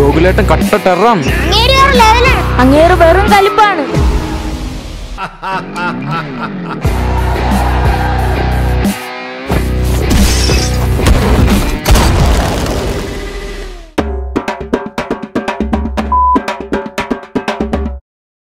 ഗോകുലേട്ടൻ കട്ട ടെറം. അങ്ങേര് വേറെ അങ്ങേര് വെറും കലിപ്പാണ്